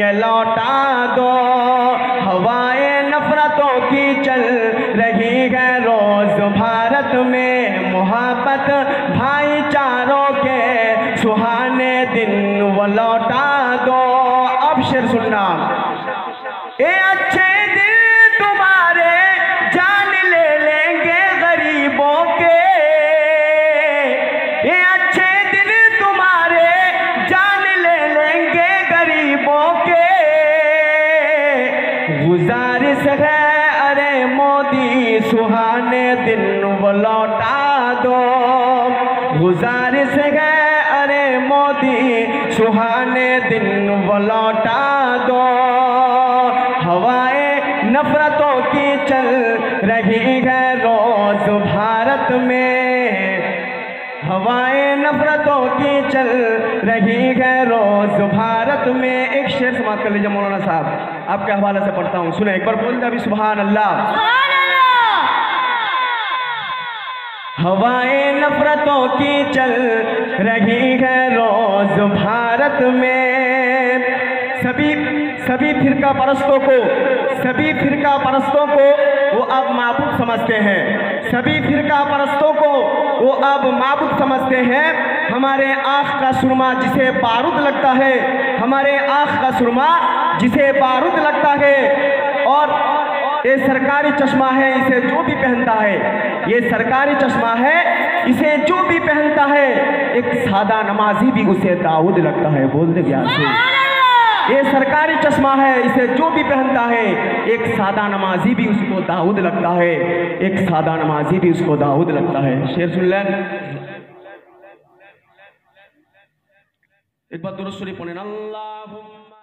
یہ لوٹا دو، ہوائیں نفرتوں کی چل رہی ہے۔ روز بھارت میں محبت بھائی چاروں کے سہانے دن وہ لوٹا دو۔ اب شیر سننا۔ اے گزارش ہے ارے مودی، سہانے دن وہ لوٹا دو۔ گزارش ہے ارے مودی، سہانے دن وہ لوٹا دو۔ ہوائیں نفرتوں کی چل رہی ہے روز بھارت میں۔ ہوائیں نفرتوں کی چل رہی ہے روز بھارت میں۔ ایک شعر سماعت کر لیجیے مولانا صاحب۔ آپ کے حوالے سے پڑھتا ہوں۔ سنیں ایک بار بول دیں ابھی سبحان اللہ ہوائیں نفرتوں کی چل رہی ہے روز بھارت میں۔ سبھی سبھی فرقہ پرستوں کو سبھی فرقہ پرستوں کو وہ اب معبود سمجھتے ہیں۔ سبھی فرقہ پرستوں کو وہ اب معبود سمجھتے ہیں، ہمارے آنکھ کا سرما جسے بارود لگتا ہے، ہمارے آنکھ کا سرما جسے بارود لگتا ہے۔ اور یہ سرکاری چشمہ ہے، اسے جو بھی پہنتا ہے، یہ سرکاری چشمہ ہے، اسے جو بھی پہنتا ہے، ایک سادہ نمازی بھی اسے داؤد لگتا ہے۔ بول دے گیا یہ سرکاری چشمہ ہے، اسے جو بھی پہنتا ہے، ایک سادہ نمازی بھی اس کو داود لگتا ہے۔ ایک سادہ نمازی بھی اس کو داود لگتا ہے۔ شیر سن لیں۔ ایک بات درست شریف پڑھیں۔ اللہم